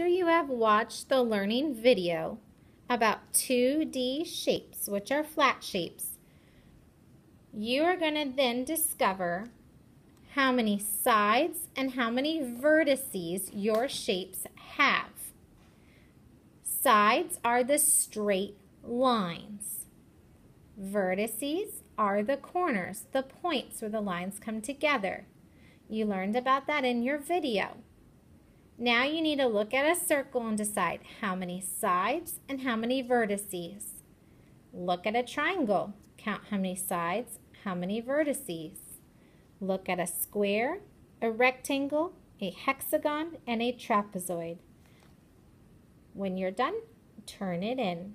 after you have watched the learning video about 2D shapes, which are flat shapes, you are going to then discover how many sides and how many vertices your shapes have. Sides are the straight lines. Vertices are the corners, the points where the lines come together. You learned about that in your video. Now you need to look at a circle and decide how many sides and how many vertices. Look at a triangle. Count how many sides, how many vertices. Look at a square, a rectangle, a hexagon, and a trapezoid. When you're done, turn it in.